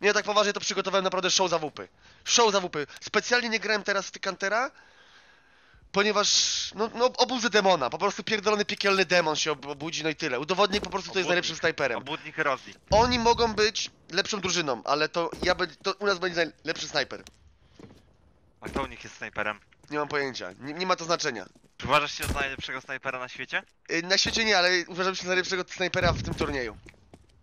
Nie, tak poważnie to przygotowałem naprawdę show za wupy. Show za wupy. Specjalnie nie grałem teraz w Tykantera, ponieważ, no, no obudzę demona. Po prostu pierdolony piekielny demon się ob- obudzi, no i tyle. Udowodni po prostu, kto jest Obudnik. najlepszym snajperem. Obudnik Rosji. Oni mogą być lepszą drużyną, ale to ja będę, to u nas będzie najlepszy snajper. A kto u nich jest snajperem? Nie mam pojęcia. Nie, nie ma to znaczenia. Czy uważasz się za najlepszego snajpera na świecie? Y, Na świecie nie, ale uważam się za najlepszego snajpera w tym turnieju.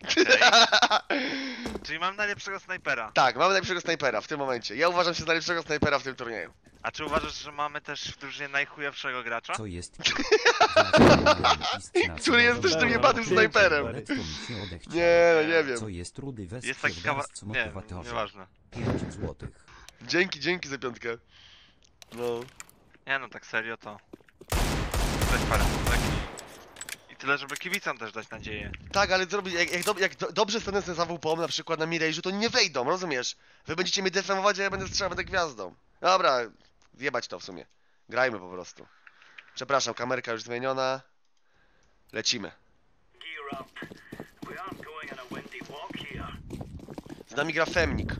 Czyli mam najlepszego snajpera. tak, mamy najlepszego snajpera w tym momencie. Ja uważam się za najlepszego snajpera w tym turnieju. A czy uważasz, że mamy też w drużynie najchujowszego gracza? Co jest? Który jest też tym jebanym snajperem. Nie, no nie wiem. Co jest rudy wesprze Jest taki kawa... Nie, nieważne. 5 złotych. Dzięki, dzięki za piątkę. No. Nie no, tak serio to... Dać parę słówek. Tyle, żeby kibicom też dać nadzieję. Tak, ale zrobić, jak, jak, do, jak do, dobrze stanę z AWP, na przykład na Mirage'u, to nie wejdą, rozumiesz? Wy będziecie mnie defamować, a ja będę strzelał, będę gwiazdą. Dobra, zjebać to w sumie. Grajmy po prostu. Przepraszam, kamerka już zmieniona. Lecimy. Z nami gra Femnik.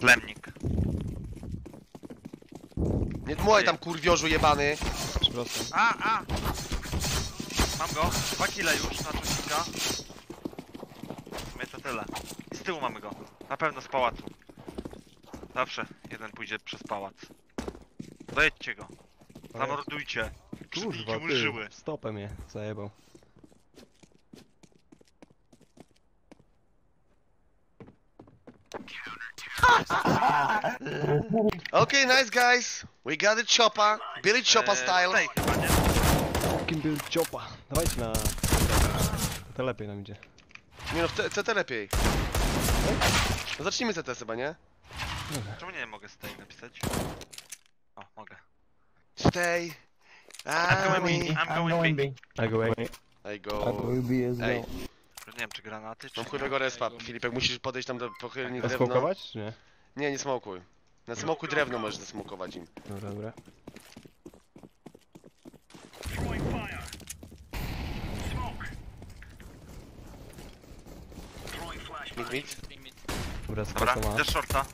Plemnik. Nie dmuchaj tam kurwiorzu jebany. Przepraszam. A, a! Mam go. Dwa kile już na czosnika. W sumie to tyle. I z tyłu mamy go. Na pewno z pałacu. Zawsze jeden pójdzie przez pałac. Dojedźcie go. Zamordujcie. Przytnijcie Kurwa, mu ty, żyły. stopem mnie zajebał. Okay, nice guys. We got it choppa. Billy Choppa Eee, style. Tej Kim był ciopa? Dawajcie na... To lepiej nam idzie. Nie no, w T- CT lepiej. No zacznijmy CT chyba, nie? Czemu nie mogę z tej napisać? O, mogę. Stay. I'm I'm going B. I'm going B. I go away. I go. Ej, Nie wiem, czy granaty, czy mam chudego respa. Filipek, musisz podejść tam do pochylni A drewno. smokować, czy nie? Nie, nie smokuj. Na smoku drewno możesz zasmokować im. Dobra, dobra. Throwing fire. Smoke. Throwing flashbang. Mid, mid. Dobra, Dobra, ma. też shorta.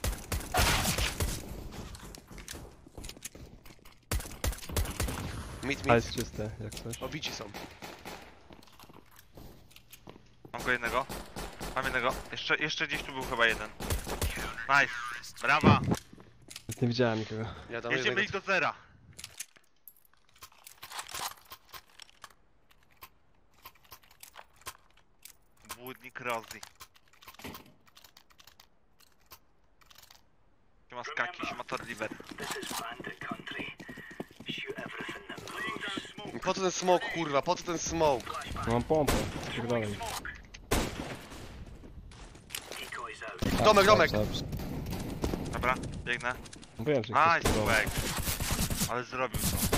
Mid, A mid. jest czyste, jak coś. Obici są. Mam go jednego. Mam jednego. Jeszcze, jeszcze gdzieś tu był chyba jeden. Nice. Brawa. Nie widziałem nikogo. Ja tam Jedziemy ich jednego... do zera. Błudnik Rosji. Shoot everything that moves. Po co ten smoke, kurwa? Po co ten smoke? No mam pompę. Tak dalej. Domek, domek. Dobrze. Dobra, biegnę. Mówiłem, że Nice, Kubek. Ale zrobił to.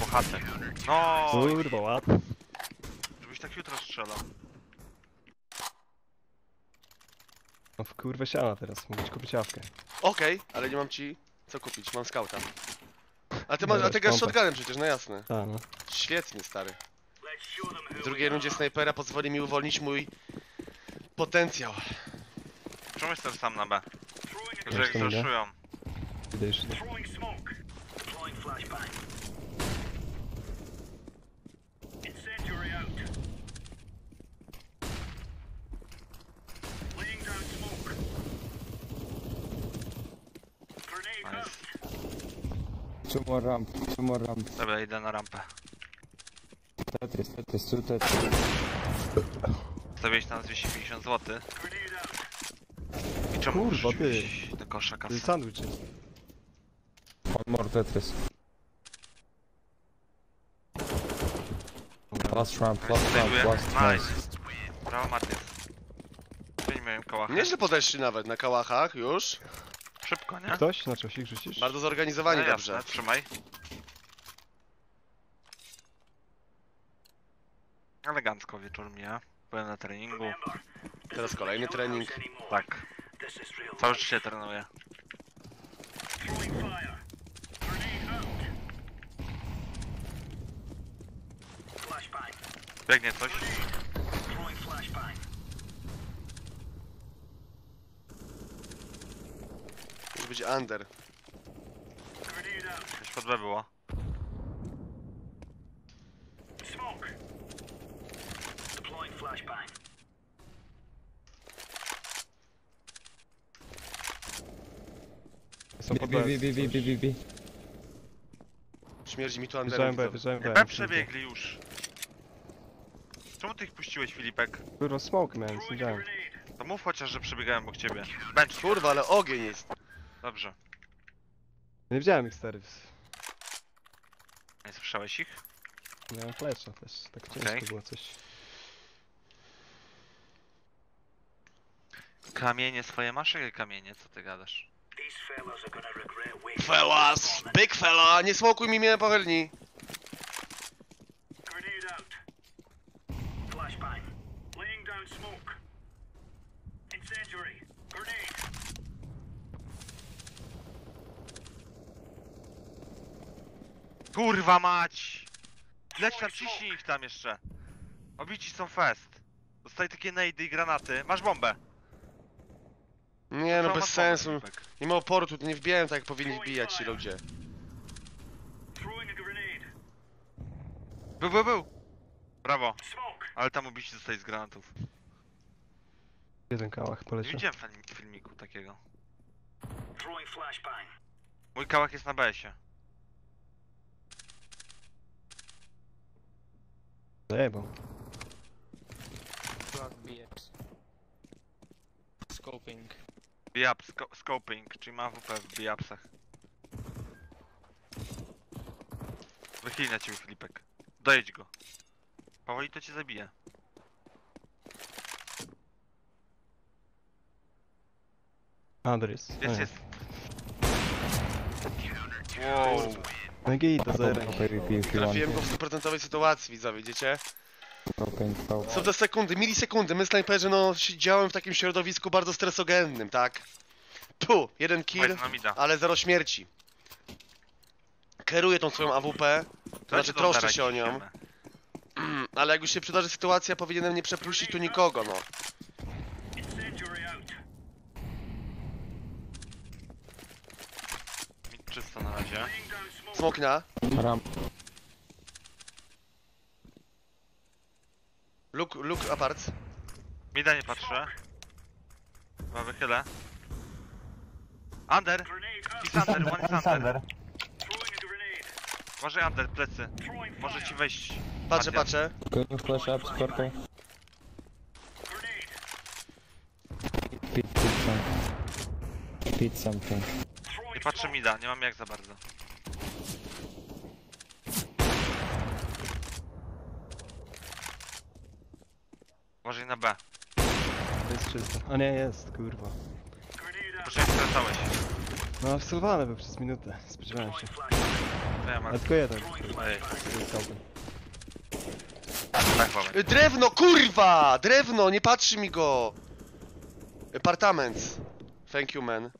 Bohater. No, Kurwa, ładnie. żebyś tak jutro strzelał. No w kurwę siana teraz. Mogę ci kupić awkę. Okej, ale nie mam ci co kupić, mam skauta. A ty masz, a Dobra, ty grasz pompę. shotgunem przecież, no jasne. Tak, no. Świetnie, stary. W drugiej rundzie snajpera pozwoli mi uwolnić mój potencjał. Czemu jestem sam na B? Że to idę. zraszują. Idę już. throwing smoke. Deploying flashbang. Incendiary out. Laying down smoke. Grenade out. Nice. Two more ramp, two more ramp. Dobra, idę na rampę. Tetris, Tetris, two Tetris. Stawiłeś na 250 zł. I czemu Kurwa, ty. wrzuciłeś do kosza To kasy? jest sandwich jest. One more Tetris. Last ramp, last ramp, last Nice. nice. Brawo Maty. Nie miałem kołacha. Nieźle podeszli nawet na kałachach już. Szybko, nie? Ktoś? Na czosik rzucisz? Bardzo zorganizowani No dobrze. jasne, trzymaj. Elegancko wieczór mija. Byłem na treningu. Teraz kolejny trening. Tak. Cały czas się trenuję. Biegnie coś. Throwing flashbang. Być under. Gdzieś pod B było. Są pod. Śmierdzi mi tu under. Wyżałem B, B. B przebiegli już. Czemu ty ich puściłeś, Filipek? Kurwa, smoke miałem, grenade. To mów chociaż, że przebiegałem obok ciebie. Bench. Kurwa, ale ogień jest. Dobrze. Nie widziałem ich stary. Nie słyszałeś ich? Miałem flesza też, tak ciężko Okej. było coś. Kamienie swoje masz? Jakie kamienie? Co ty gadasz? These fellas are gonna regret waiting. Fellas! Big fella! Nie smokuj mi mnie pochylni! Grenade out. Flashbang. Laying down smoke. Incendiary. Grenade. Kurwa mać! Leć tam, ciśnij ich tam jeszcze. Obici są fest. Dostaj takie nejdy i granaty. Masz bombę. Nie no, bez sensu. Nie ma oporu, tu nie wbijałem tak jak powinni wbijać ci ludzie. Był, był, był. Brawo. Ale tam obici zostali z granatów. Jeden kałach Nie poleciał. widziałem film- filmiku takiego. Mój kałak jest na BS-ie. Zajebał. Scoping. B-up, sco scoping, czyli ma WP w B-upsach. Wychyl na ciebie, Filipek. Dojedź go. Powoli to cię zabije. Under jest. Jest. Wow. No git, want. Trafiłem go w stuprocentowej sytuacji, widzowie, widzicie? Go. Są te sekundy, milisekundy. My snajperzy, no, działałem w takim środowisku bardzo stresogennym, tak? Tu, jeden kill, ale zero śmierci. Kieruję tą swoją AWP, to znaczy troszczę się o nią, ale jak już się przydarzy sytuacja, powinienem nie przepuścić tu nikogo, no. Incendiary out. Czysto na razie. Smokna. Ram. Look, look apart. Mida nie patrzę. Chyba wychylę. Under! Is under, one is under. Uważaj under, plecy. Może ci wejść. Patrzę, patrzę. You flash up? Grenade. Pit, pit something. Pit something. Patrzę smoke. mida, nie mam jak za bardzo. Uważaj na B. To jest czysto. A nie, jest, kurwa. Out. Poczekaj, skracałeś. No, wcelowany był przez minutę. Spodziewałem się. To ja mam. Ale tylko jeden. Ej, tak powiem. Y, Drewno, kurwa! Drewno, nie patrzy mi go! Apartament. Thank you, man.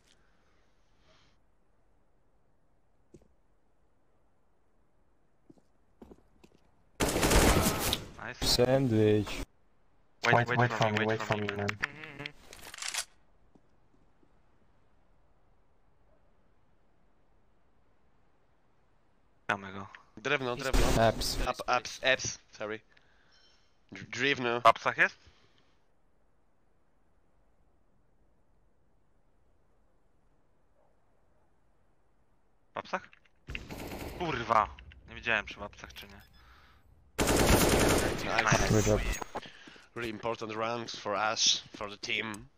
Nice. Sandwich. Wait, wait, wait for me, wait for me. man. Mamy go. Drewno, drewno. Apps. Up, apps, apps, sorry. Dr- Drewno. W apsach jest? W apsach? Kurwa! Nie wiedziałem czy w apsach czy nie. Nice. Good job. Really important round for us, for the team.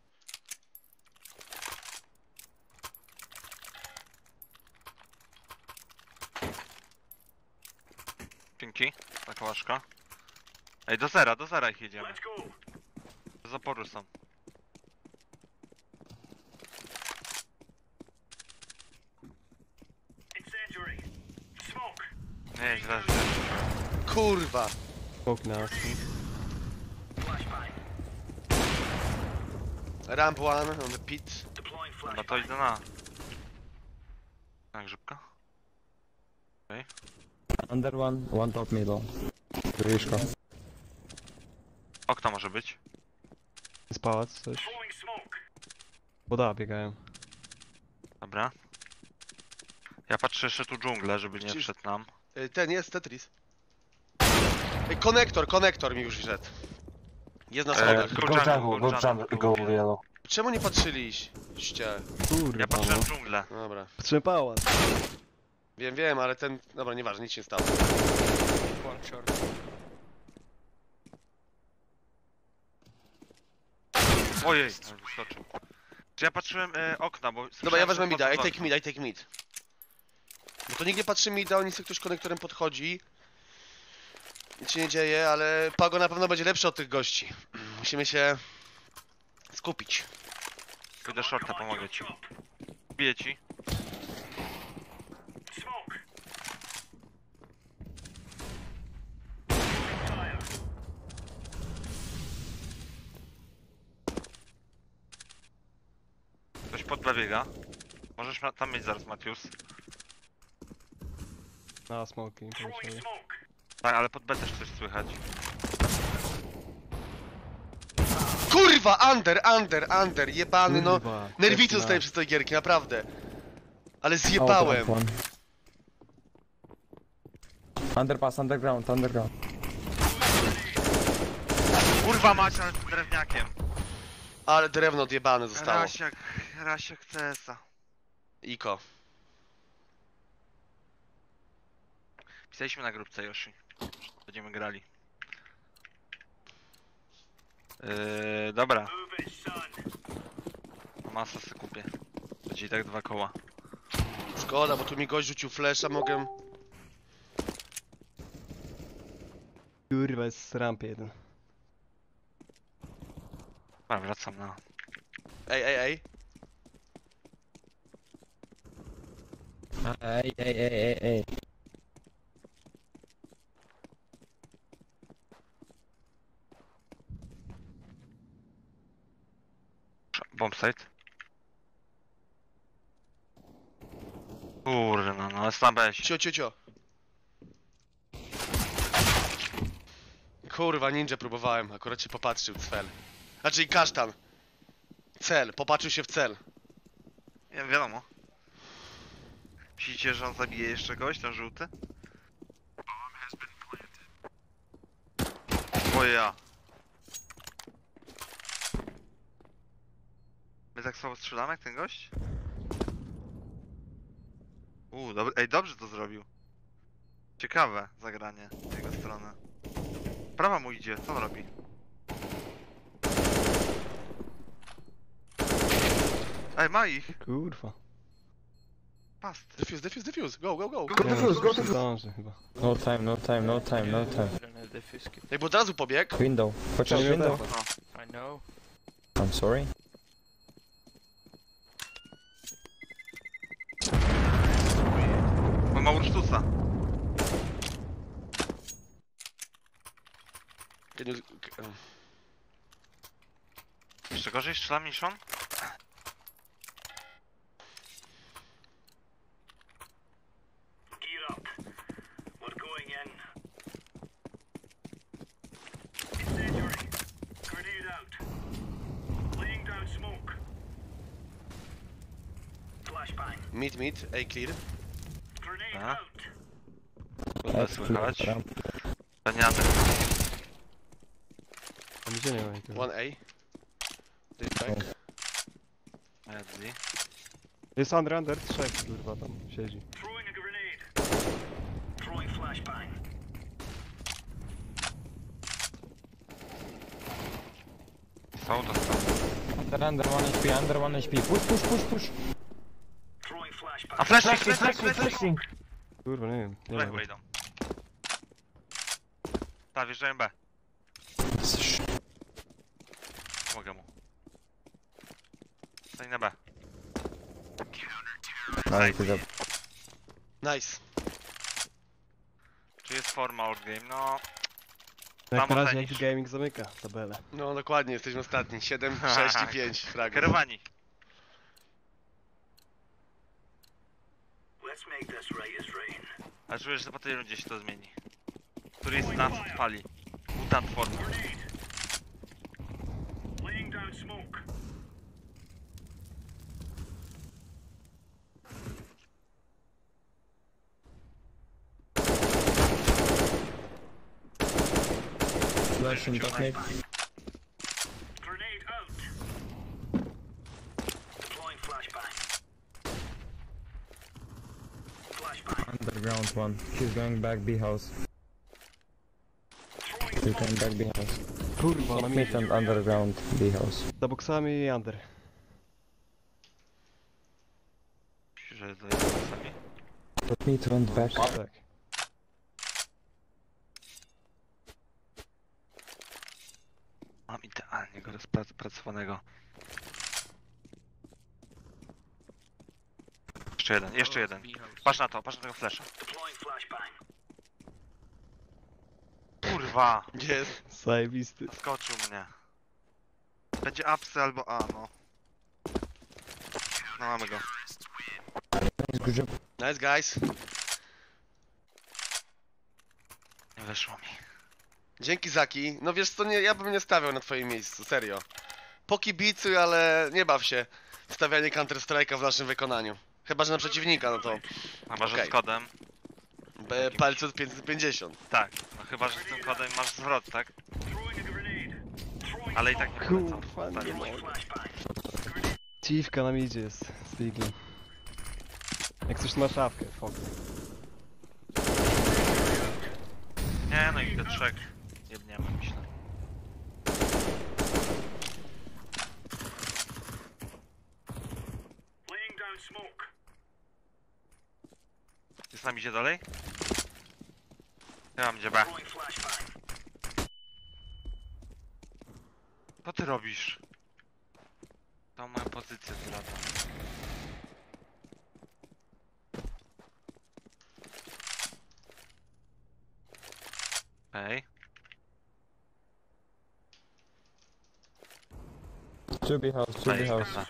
Dzięki. Taka łaszka. Ej, do zera, do zera ich jedziemy. Let's go. Bez oporu są. Incendiary. Nie, źle, źle. Kurwa. Smoke nas. Ramp one on the pit. Dobra, to idę na... Na grzybka. Under one, one top middle. Wyszko. Okno może być. Jest pałac, coś. Woda biegają. Dobra. Ja patrzę jeszcze tu dżunglę, żeby nie Ci- wszedł nam. Y, Ten jest Tetris. Konektor, konektor mi już wszedł. Jest na E, schodach. Go Go jungle, go jungle, go yellow. Czemu nie patrzyliście? Kurwa, Ja patrzę no. w dżunglę. Dobra. Patrzę pałac. Wiem, wiem, ale ten... Dobra, nieważne, nic się nie stało. One short. Ojej, wyskoczył. Czy ja patrzyłem e, okna, bo... Dobra, ja wezmę mida, I take mid, I take mid. Bo to nie patrzy mida, oni sobie ktoś konektorem podchodzi. Nic się nie dzieje, ale Pago na pewno będzie lepszy od tych gości. Musimy się skupić. Pójdę shorta, pomogę ci. Biję ci. Ktoś pod biega. Możesz ma- tam mieć zaraz, Matius. Na smoki polecieli. Tak, ale pod B też coś słychać. Kurwa, under, under, under, jebany, no. Kurwa, Nerwicy dostaję przez tej gierki, naprawdę. Ale Out zjebałem. one. Underpass, underground, underground. Kurwa mać, ale z drewniakiem. Ale drewno odjebane zostało. Rasiak, Rasiak CS-a. Iko. Pisaliśmy na grupce Yoshi. Będziemy grali. Yy, dobra, masa sobie kupię. Będzie i tak dwa koła. Szkoda, bo tu mi gość rzucił flesza, mogę... Kurwa, jest z rampy jeden. A, wracam na... Ej, ej, ej. Ej, ej, ej, ej, ej. Bombsite. Kurde, no, no, jest na bezie. Cio, cio, cio. Kurwa, ninja próbowałem, akurat się popatrzył cel. Znaczy kasztan. Cel, popatrzył się w cel. Nie wiadomo. Myślicie, że on zabije jeszcze kogoś, ten żółty? O ja. My tak słabo strzelamy jak ten gość? Uuu, dobry, ej, dobrze to zrobił. Ciekawe zagranie z jego strony. Prawa mu idzie, co on robi? Ej, ma ich! Kurwa. Past. Defuse, defuse, defuse, go, go, go. Go, Nie go, zdąży chyba. No time, no time, no time, no time. Defuse kit. Ej, bo od razu pobiegł. Window. Nie window. wiadomo. I know. I'm sorry. Ma ursztusa. Can you- Jeszcze gorzej down smoke. Flashbang. Mid, mid, A clear. Out. Kurde, słychać. Ramp. Paniany. Tam gdzie nie ma nikogo. One A. Dip back. Medzi. Jest under, under, trzech, kurwa, tam siedzi. Throwing a grenade. Throwing flashbang. Są to są. Under, under, one HP, under, one HP. Push, push, push, push. Throwing flashbang. A flashing, flashing, flashing! Kurwa, nie wiem. Nie Tutaj wiem. wejdą. Tak, wjeżdżają B. Pomogę mu. Stań na B. Nice, good job. Nice. Czy jest forma old game? No... Jak na razie. Epic Gaming zamyka tabelę. No dokładnie, jesteśmy ostatni. 7, 6 i 5 fragów. Kierowani. czuję, że za baterią gdzieś to zmieni. Który jest nas pali. Mutant form. Flashing, tak najpierw. One. He's going back B house. He's going back B house. Kurwa, na mnie. mid and underground B house. Za boksami i under. Że to jest sami. Top mid went back. Tak. Mam idealnie go rozpracowanego. Jeszcze jeden, jeszcze jeden. Patrz na to, patrz na tego flasha. Kurwa! Jest? Zajebisty. Zaskoczył mnie. Będzie apsy albo A, no. No mamy go. Nice, guys. Nie wyszło mi. Dzięki, Zaki. No wiesz co, nie, ja bym nie stawiał na twoim miejscu, serio. Po kibicuj, ale nie baw się w stawianie Counter-Strike'a w naszym wykonaniu. Chyba, że na przeciwnika, no to Chyba, że Okej. z kodem. B- palców 550. Tak, no chyba, że z tym kodem masz zwrot, tak? Ale i tak nie polecam. Kurwa, nie mogę. Ciwka nam idzie z z Diglem. Jak coś na szafkę, fuck. Nie, no i do trzech. Jedniemy, myślę. Laying down smoke. Jest nam idzie dalej? Ja mam flashbang. Co ty robisz? Tą moją pozycję zdradza. Okej. Two B house, two B Nice. house.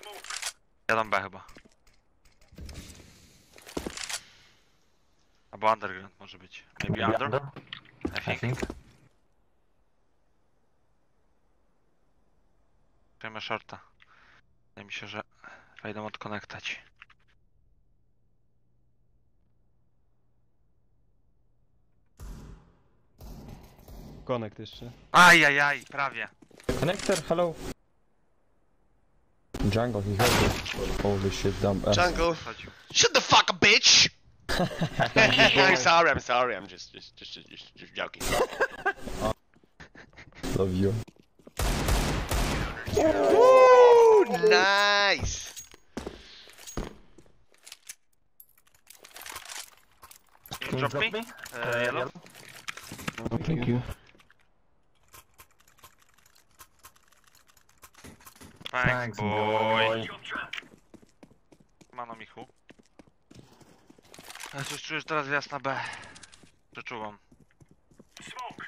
Ja dam B chyba. Albo underground może być. Maybe under? I think. Przejmę shorta. Wydaje mi się, że wejdą odkonektać. Connect jeszcze. Ajajaj, prawie. Connector, hello. Jungle, he heard it. Holy shit, dumb ass. Jungle. Shut the fuck up, bitch! I'm sorry, I'm sorry, I'm just, just, just, just, just joking. Love you. Woo! Nice! Can you drop me? Uh, yellow? Thank you. Thanks, boy. Mano Michu. Ja coś czujesz teraz wjazd na B. Przeczuwam. Smoke.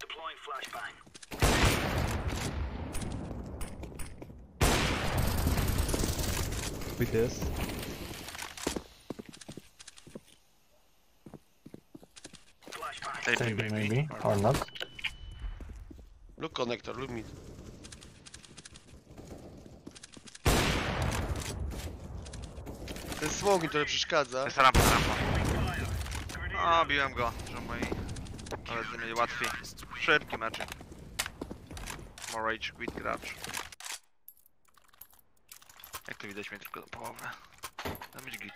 Deploying flashbang. With this. Flashbang. Maybe, maybe. or not. Look connector, look mid. Ten smog mi trochę przeszkadza. Jest rampa, rampa. O, biłem go, że moi koledzy mieli łatwiej. Szybki meczek. More rage quit gracz. Jak to widać mnie tylko do połowy. Tam być git.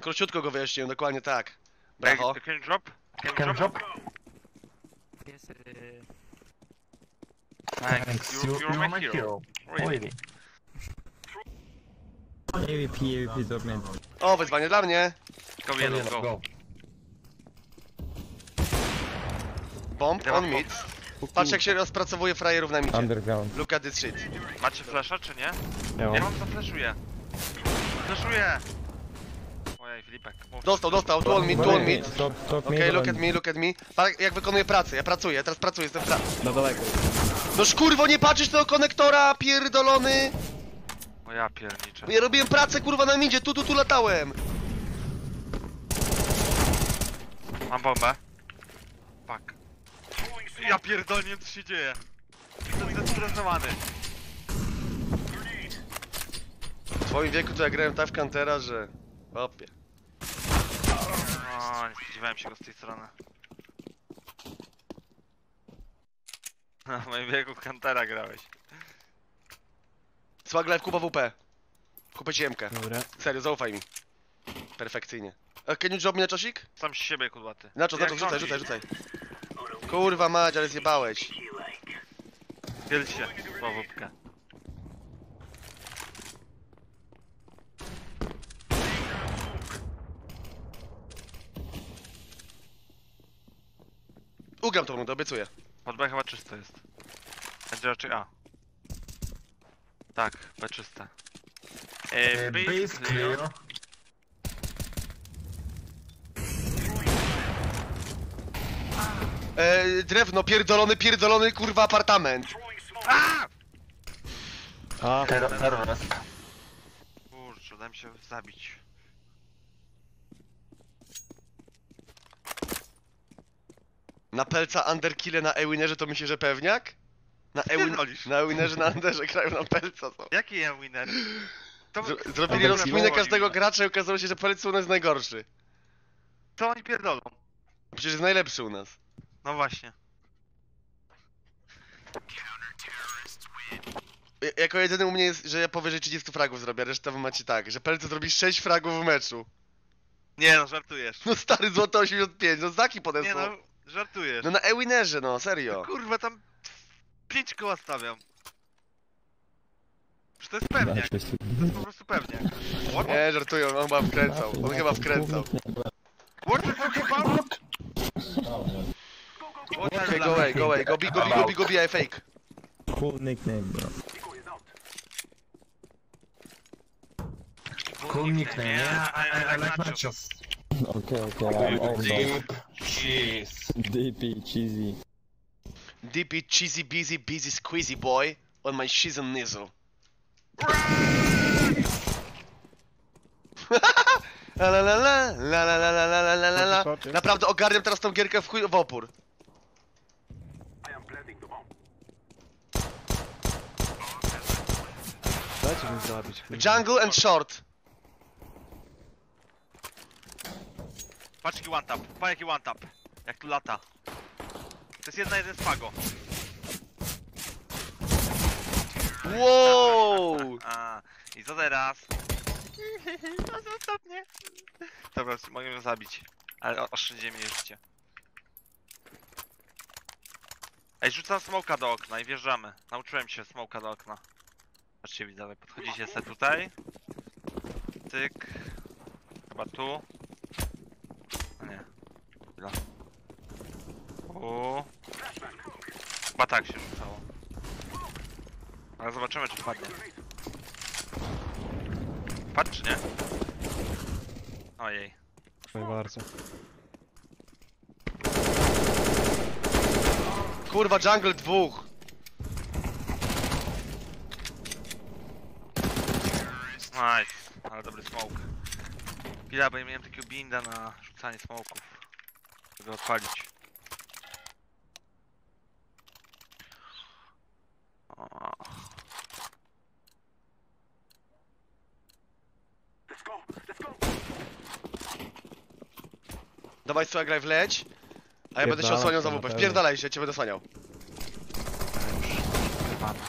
Króciutko go wyjaśniłem, dokładnie tak. Brawo. can you drop? Can you drop? Thanks. You, you're my hero. Really? AVP, AVP, top mid. O, wyzwanie dla mnie. Go yellow, go. Bomb Teraz on mid. Patrz jak się rozpracowuje frajerów na midzie. Underground. Look at this shit. Macie flasha czy nie? Ja Ja mam. mam zaflaszuję. Flaszuję! Ojej, Filipek, mów. Dostał, dostał, tu on mid, tu on mid. Top, top Okej, look at me, look at me. Patrz jak wykonuję pracę, ja pracuję, teraz pracuję, jestem w pra... Na daleko. No kurwo, nie patrzysz tego konektora, pierdolony! O ja pierniczę. Ja robiłem pracę kurwa na midzie, tu, tu, tu latałem. Mam bombę. Fuck. Ja pierdolę, nie wiem co się dzieje. Jestem zdesperowany. moim wieku to ja grałem tak w Kantera, że... Opie. O, nie spodziewałem się go z tej strony. Na moim wieku w Kantera grałeś. Swag Life Kuba WP. Kupę ci Mkę. Dobra. Serio, zaufaj mi. Perfekcyjnie. A can you drop me na czosik? Sam z siebie kudłaty. Na czos, na Jak czos, rzucaj, rządzisz? rzucaj, rzucaj. Kurwa mać, ale zjebałeś. Piel się, sławupkę. Ugram tą rundę, obiecuję. Pod B chyba czysto jest. Będzie raczej A. Tak, B czyste. E, B is clear. E, drewno, pierdolony, pierdolony, kurwa apartament. A, Kurczę, dałem się zabić. Na pelca underkille na Ewinerze to myślę, że pewniak? Na, Ewin... Pierdolisz. na Ewinerze na Underze grają na pelca są. Jaki ja winner? To, Zro- Zrobili rozkminę każdego gracza i okazało się, że pelc u nas jest najgorszy. to oni pierdolą. Przecież jest najlepszy u nas. No właśnie. Ja- Jako jedyny u mnie jest, że ja powyżej 30 fragów zrobię, a resztę wy macie tak, że pelce zrobi 6 fragów w meczu. Nie no, żartujesz. No stary, złoto 85, no znaki Nie podesłał. no, żartujesz. No na Ewinerze, no serio. Kurwa, tam pięć koła stawiam. Przecież to jest pewniak. To jest po prostu pewniak. Nie, żartują, on chyba wkręcał. On chyba wkręcał. What the fuck about? Okay, go away, go away, go be, go be, go be, go be, I fake. Cool nickname, bro. Cool nickname, yeah, I, I, I like nachos. Okay, okay, I'm all Deep Jeez. DP, cheesy. DP cheesy busy busy squeezy boy on my shizzle nizzle. La la la la la la la la la la la la. Naprawdę ogarniam teraz tą gierkę w chuj w opór. dajcie mi zabić. kurwa. Jungle and short. Patrz jaki one tap, patrz jaki one tap. Jak tu lata. To jest jedna jeden z Pago. Wow! A, i co teraz? To jest ostatnie. Dobra, mogę ją zabić. Ale o- oszczędzimy jej życie. Ej, rzucam smoka do okna i wjeżdżamy. Nauczyłem się smoka do okna. Patrzcie widzowie, podchodzicie sobie tutaj. Tyk. Chyba tu. A nie. Chwila. Chyba tak się rzucało. Ale zobaczymy czy padnie. Padł czy nie? Ojej. Oj, bardzo. Kurwa, jungle dwóch. Nice, ale dobry smoke. Chwila, bo ja miałem takiego binda na rzucanie smoków. Żeby odpalić. O, Dawaj swoja graj wleć. A ja będę się osłaniał za WP. pewno. Wpierdalaj się, cię będę osłaniał.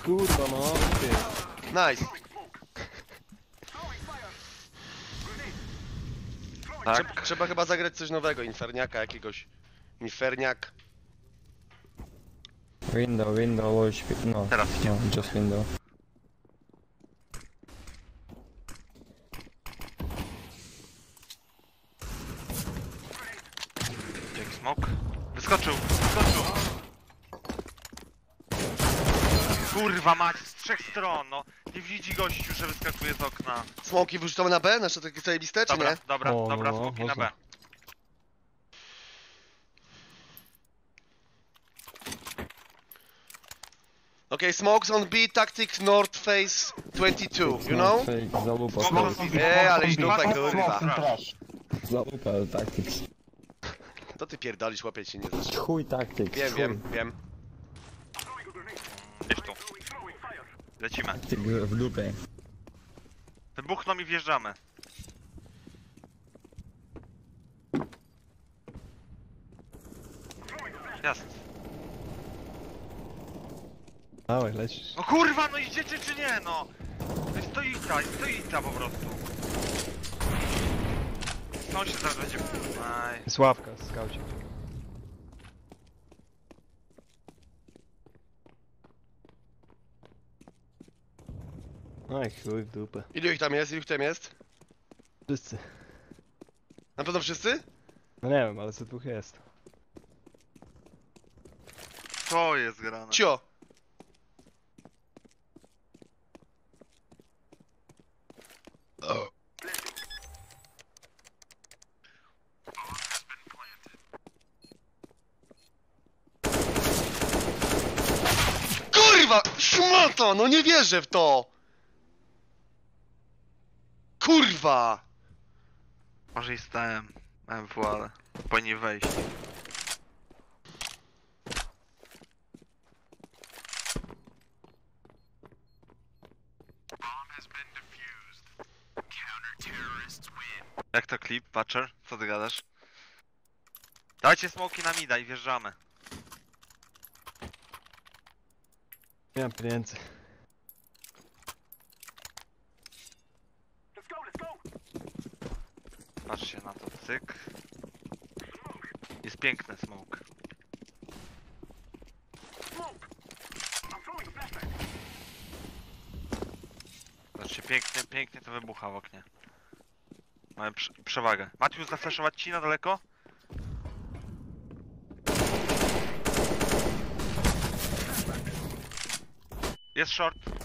Kurwa no, ty. Nice. Trzeba, tak. trzeba chyba zagrać coś nowego, inferniaka jakiegoś. Inferniak. Window, window, watch, no. Teraz. No, just window. Jaki smok? Wyskoczył, wyskoczył! Kurwa mać, z trzech stron, no. Nie widzi gościu, że wyskakuje z okna. Smoki wyrzucamy na B? Nasze takie zajebiste, czy Dobra, nie? dobra, O, dobra, no, smoki na można. B. Okay, smokes on B, tactic north face 22, you know? Fake, zalupa, fake. Nie, ale iść dupę, Smok- kurwa. Zalupa, tactics. To ty pierdolisz, łapie ci nie zacznie. Chuj tactics, Wiem, chuj. wiem, wiem. Gdzieś tu. Lecimy. Tactics w dupie. Wybuchną i wjeżdżamy. Jasne. Dawaj, lecisz. No kurwa, no idziecie czy nie, no? To jest stoica, jest stoica po prostu. Skąd się zaraz będzie... Aj. Sławka, skaucie. Oj, chuj w dupę. Ilu ich tam jest? Ilu ich tam jest? Wszyscy. Na pewno wszyscy? No nie wiem, ale co dwóch jest. Co jest grane? Cio! Kurwa! Szmato! No nie wierzę w to! Kurwa! Może i stałem MW, ale powinien wejść. Jak to klip, Patcher? Co ty gadasz? Dajcie smoki na mida i wjeżdżamy. Nie mam pieniędzy. Let's go, let's go. Patrzcie na to, cyk. Jest piękny smoke. Patrzcie, pięknie, pięknie to wybucha w oknie. Mamy prze przewagę. Matthew, zaflaszować ci na daleko? Jest short.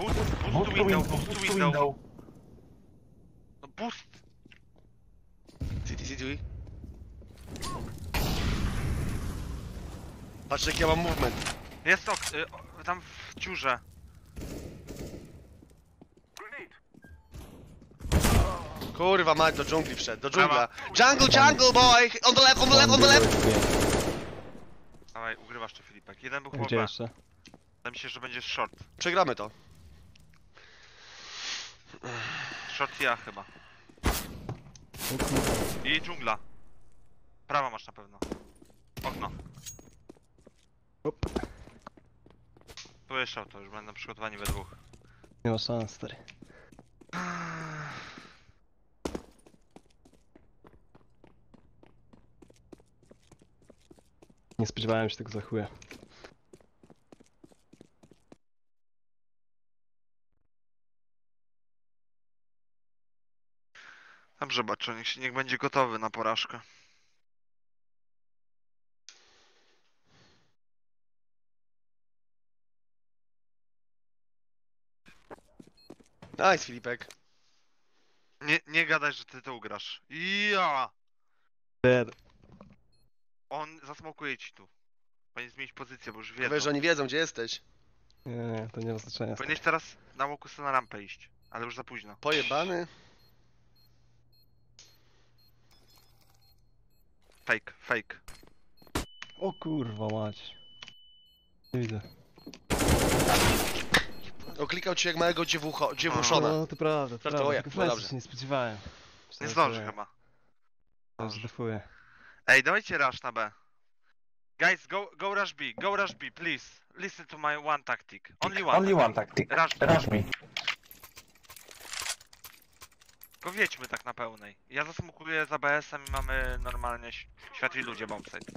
Boost, boost to window, boost to window. No boost. City, city. Patrz jaki ja mam movement. Jest ok, y, tam w dziurze. Kurwa mać, do dżungli wszedł, do dżungla. Jungle, jungle boy! On the left, on the left, on the left! Dawaj, ugrywasz to Filipek. Jeden był Gdzie chłopak. jeszcze? Wydaje mi się, że będzie short. Przegramy to. Short ja chyba. I dżungla. Prawa masz na pewno. Okno. Hop. Tu jeszcze to, już będą przygotowani we dwóch. Nie ma szans, stary. Nie spodziewałem się tego za. Dobrze, Baczo, niech, się- niech będzie gotowy na porażkę. Nice, Filipek. Nie, nie gadaj, że ty to ugrasz. Ja! Dead. On zasmokuje ci tu. Powinien zmienić pozycję, bo już wiedzą. Wiesz, że oni wiedzą, gdzie jesteś. Nie, nie, to nie ma znaczenia. Powinieneś teraz na łoku na rampę iść. Ale już za późno. Pojebany. Fake, fake. O kurwa mać. Nie widzę. Oklikał cię jak małego dziewucho, dziewuszona. No to prawda, to prawda. Żartuję, Tylko no dobrze. się nie spodziewałem. Nie zdąży chyba. Aż defuję. Ej, dawajcie rush na B. Guys, go, go rush B, go rush B, please. Listen to my one tactic. Only one. Only one tactic. Rush B. Rush me. Tylko wiedźmy tak na pełnej. Ja zasmukuję za BS-em i mamy normalnie światli ludzie bombsite.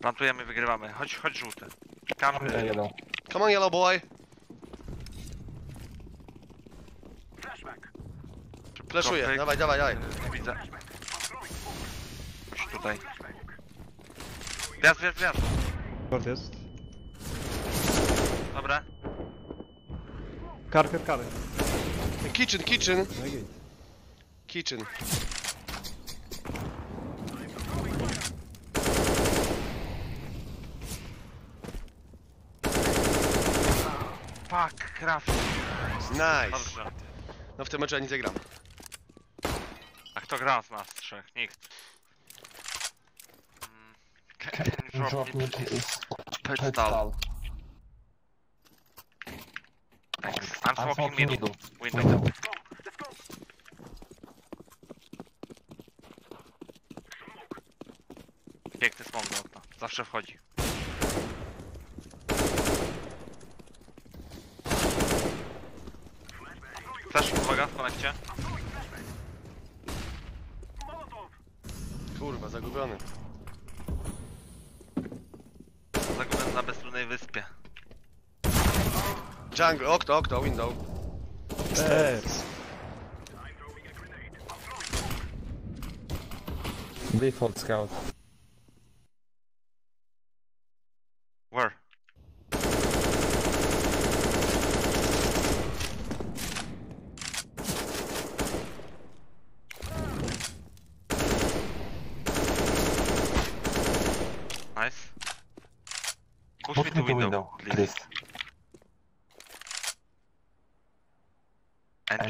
Plantujemy, wygrywamy. Chodź, chodź żółty. Kam... Yeah, you know. Come on, yellow boy. Fleszuję, dawaj, dawaj, dawaj. Nie widzę. Już tutaj. Wjazd, wjazd, wjazd. Kord jest. Dobra. Kar, kar, kar. Kitchen, kitchen, No i git. Kitchen. Fuck, craft. Nice. Dobrze. No w tym meczu ja nie gram. A kto gra z nas trzech? Nikt. Mm, Can drop me please. Pedestal. I'm smoking middle. Window. Piękny smok do okna. Zawsze wchodzi. Flash, uwaga, w konekcie. Kurwa, zagubiony. Zagubiony na bezludnej wyspie. Jungle, okno, okno, window. Stairs. Default scout. Where? Nice. Push me to window, please.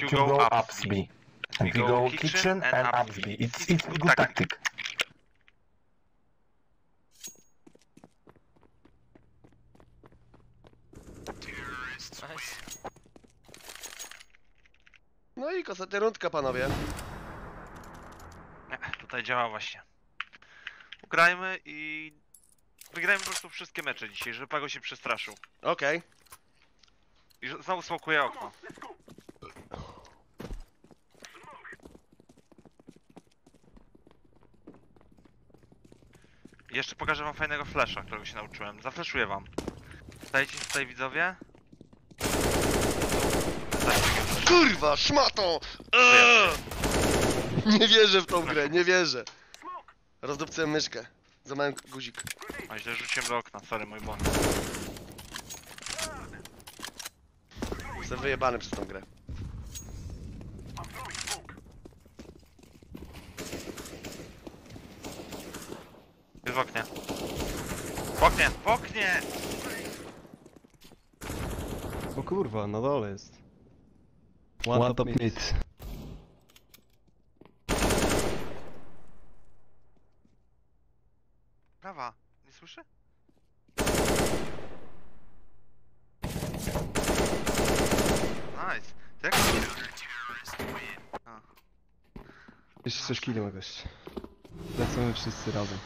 And, you, go, up B. And we go kitchen and up B. It's, it's good tactic. Nice. No i ostatnia rundka, panowie. Nie, tutaj działa właśnie. Ugrajmy i... Wygrajmy po prostu wszystkie mecze dzisiaj, żeby Pago się przestraszył. Okej. I że- znowu smokuje okno. Jeszcze pokażę wam fajnego flasha, którego się nauczyłem. Zaflaszuję wam. Stajecie się tutaj widzowie? Stajcie. Kurwa, szmato! Eee! Nie wierzę w tą grę, nie wierzę. Rozdupcyłem myszkę. Za mały guzik. A źle rzuciłem do okna, sorry mój błąd. Jestem wyjebany przez tą grę. W oknie. W oknie, w oknie! O kurwa, na dole jest. One top mid. Prawa, nie słyszę? Nice. To jak... A. Jeszcze coś kilo gość. Lecimy wszyscy razem.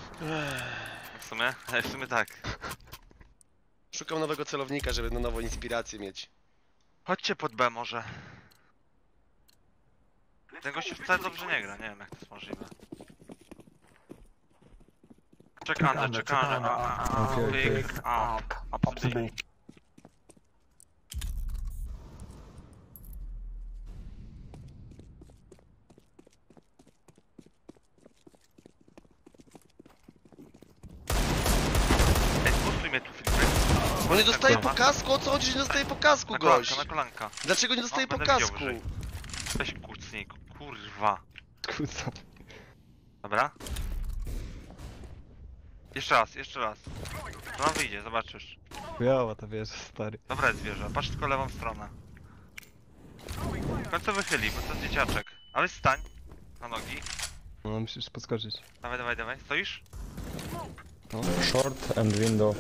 W sumie, w sumie tak. Szukam nowego celownika, żeby na nową inspirację mieć. Chodźcie pod B może. Ten gościu wcale dobrze nie gra, nie wiem jak to jest możliwe. Czekamy, czekamy. a, a, a, Okej, okej. big, a. Ej, spustuj mnie tu Filipek. On nie dostaje po kasku? O co chodzi, że nie dostaje po kasku, Na kolanka, na kolanka. Dlaczego nie dostaje O, po będę widział kasku? wyżej. Weź kucnij, kurwa. Kurwa. Dobra? Jeszcze raz, jeszcze raz. To nam wyjdzie, zobaczysz. Biała ta wiesz, stary. Dobra jest wieża, patrz tylko lewą stronę. W końcu wychyli, bo to dzieciaczek. Ale stań. Na nogi. No musisz podskoczyć. Dawaj, dawaj, dawaj. Stoisz? Short and window.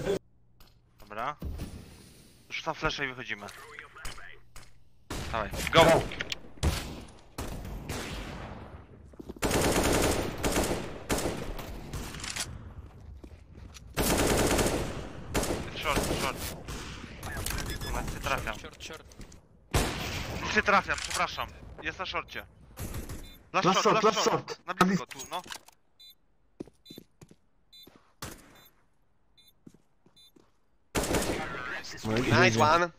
Dobra. Rzucam flesze i wychodzimy. Dawaj, go! Short, short. Kurwa, nie trafiam. Short, short. Nie trafiam, przepraszam. Jest na shorcie. Last, short, short, last short. Na blisko, tu, no. Nice one.